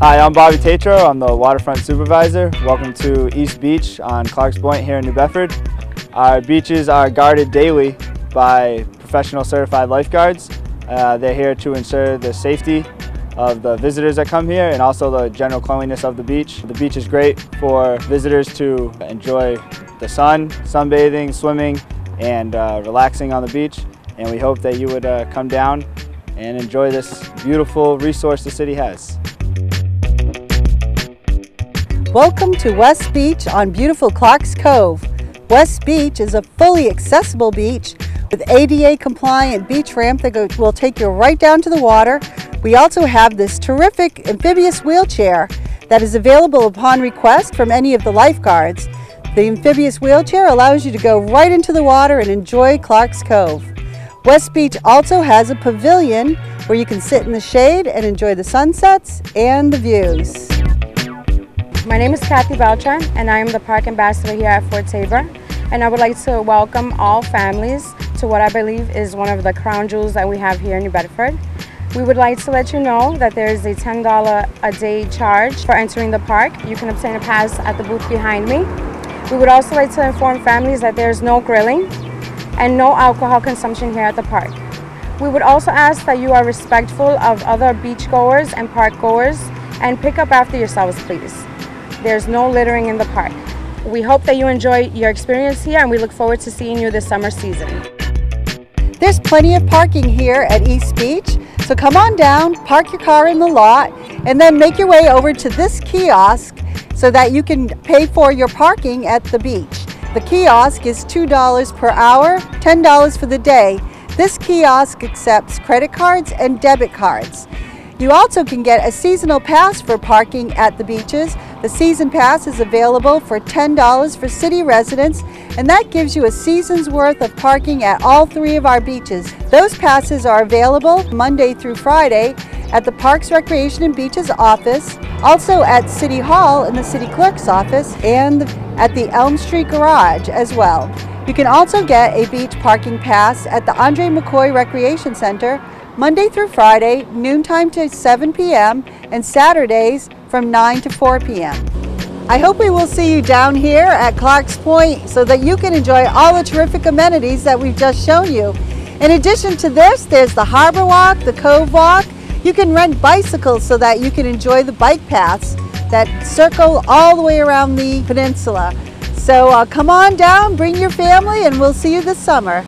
Hi, I'm Bobby Tatro. I'm the waterfront supervisor. Welcome to East Beach on Clarks Point here in New Bedford. Our beaches are guarded daily by professional certified lifeguards. Uh, they're here to ensure the safety of the visitors that come here and also the general cleanliness of the beach. The beach is great for visitors to enjoy the sun, sunbathing, swimming, and uh, relaxing on the beach. And we hope that you would uh, come down and enjoy this beautiful resource the city has. Welcome to West Beach on beautiful Clarks Cove. West Beach is a fully accessible beach with ADA compliant beach ramp that will take you right down to the water. We also have this terrific amphibious wheelchair that is available upon request from any of the lifeguards. The amphibious wheelchair allows you to go right into the water and enjoy Clarks Cove. West Beach also has a pavilion where you can sit in the shade and enjoy the sunsets and the views. My name is Kathy Beltran and I am the Park Ambassador here at Fort Taber and I would like to welcome all families to what I believe is one of the crown jewels that we have here in New Bedford. We would like to let you know that there is a $10 a day charge for entering the park. You can obtain a pass at the booth behind me. We would also like to inform families that there is no grilling and no alcohol consumption here at the park. We would also ask that you are respectful of other beachgoers and parkgoers and pick up after yourselves please. There's no littering in the park. We hope that you enjoy your experience here and we look forward to seeing you this summer season. There's plenty of parking here at East Beach, so come on down, park your car in the lot, and then make your way over to this kiosk so that you can pay for your parking at the beach. The kiosk is $2 per hour, $10 for the day. This kiosk accepts credit cards and debit cards. You also can get a seasonal pass for parking at the beaches. The season pass is available for $10 for city residents and that gives you a season's worth of parking at all three of our beaches. Those passes are available Monday through Friday at the Parks, Recreation and Beaches office, also at City Hall in the City Clerk's office, and at the Elm Street Garage as well. You can also get a beach parking pass at the Andrea McCoy Recreation Center Monday through Friday, noontime to 7 p.m., and Saturdays from 9 to 4 p.m. I hope we will see you down here at Clarks Point so that you can enjoy all the terrific amenities that we've just shown you. In addition to this, there's the Harbor Walk, the Cove Walk. You can rent bicycles so that you can enjoy the bike paths that circle all the way around the peninsula. So uh, come on down, bring your family, and we'll see you this summer.